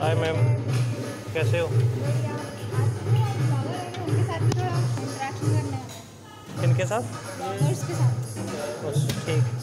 Ma'am कैसे हो? इनके साथ साथ। बस ठीक।